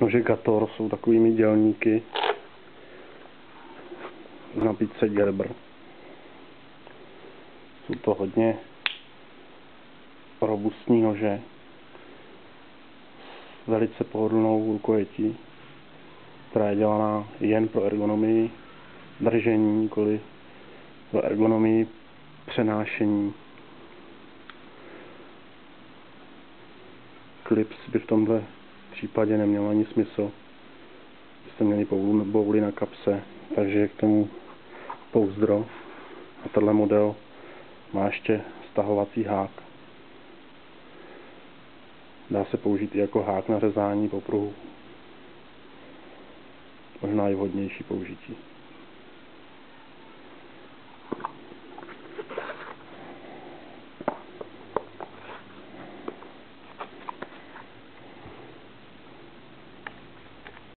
Nože Gator jsou takovými dělníky na pizze Gerber. Jsou to hodně robustní nože s velice pohodlnou rukojetí, která je dělaná jen pro ergonomii držení, nikoli pro ergonomii přenášení. Klips by v tomhle případě neměl ani smysl. Byste měli bouli na kapse, takže k tomu pouzdro. A tenhle model má ještě stahovací hák. Dá se použít i jako hák na řezání popruhu. Možná i vhodnější použití.